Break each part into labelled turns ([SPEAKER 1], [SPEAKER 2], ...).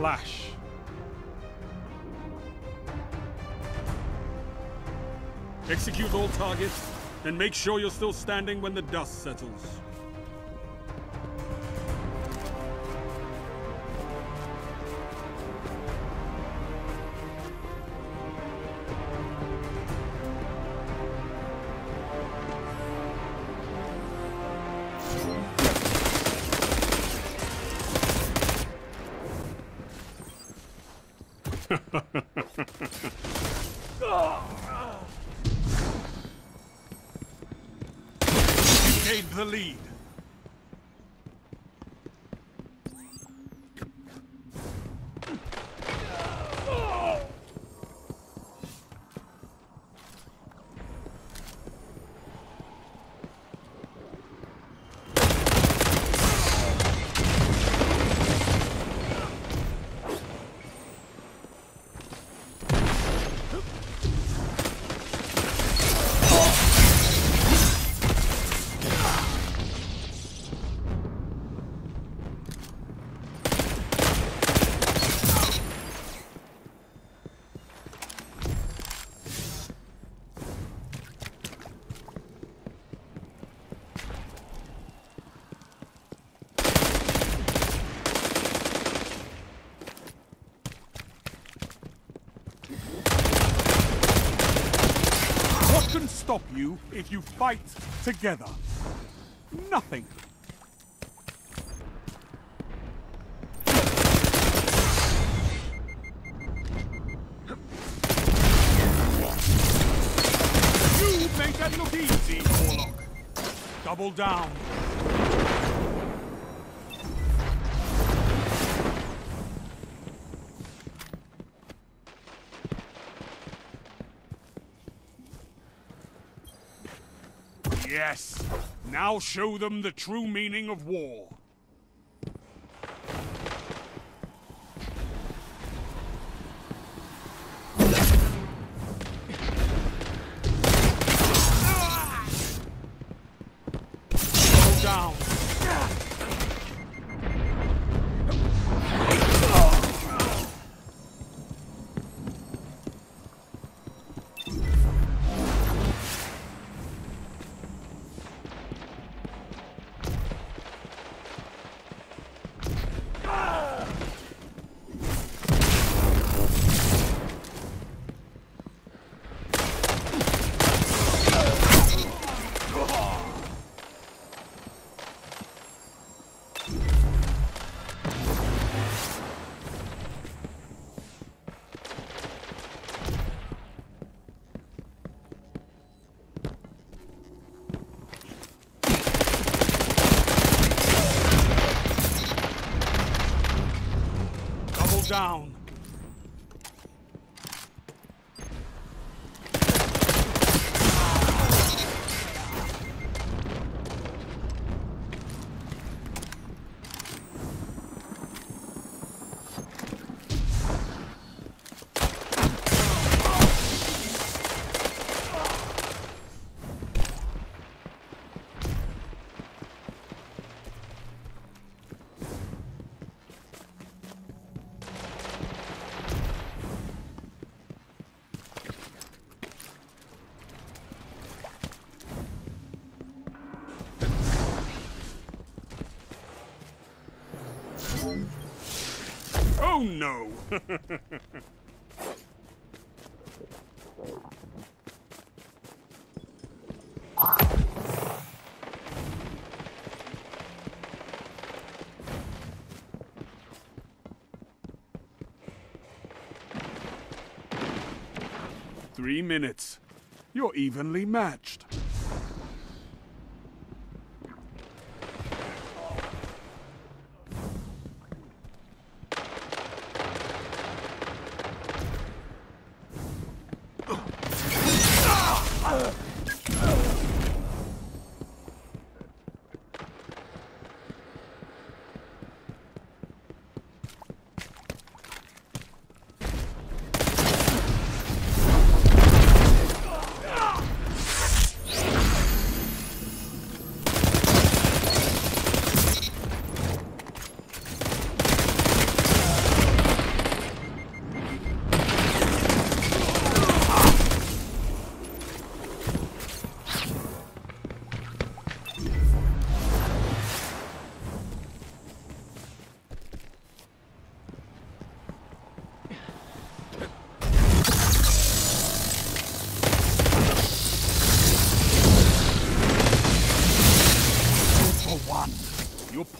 [SPEAKER 1] clash. Execute all targets, and make sure you're still standing when the dust settles. Gained the lead. Can stop you if you fight together? Nothing. You make that look easy, Warlock. Double down. Yes. Now show them the true meaning of war. Go down. Double Oh no! Three minutes. You're evenly matched.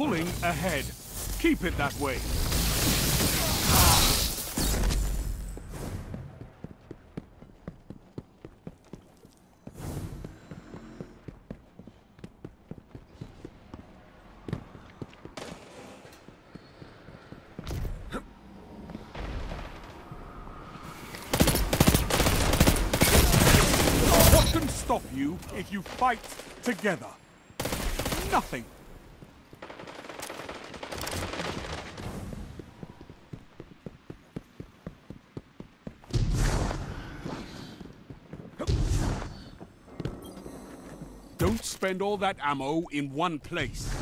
[SPEAKER 2] Pulling ahead. Keep it that way. What can stop you if you fight together? Nothing. Don't spend all that ammo in one place.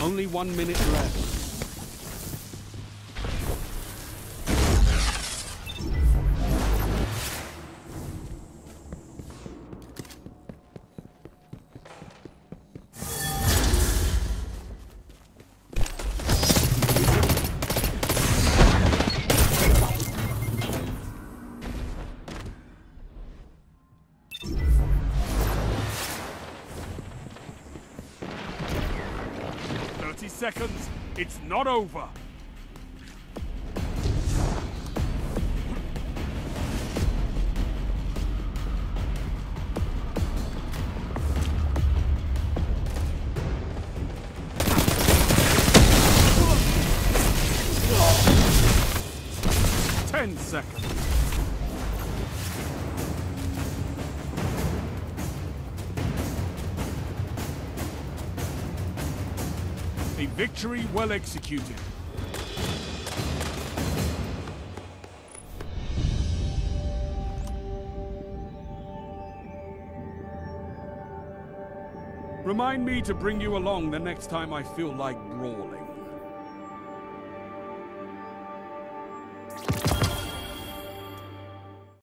[SPEAKER 2] Only one minute left. Seconds. It's not over. Victory well executed. Remind me to bring you along the next time I feel like brawling.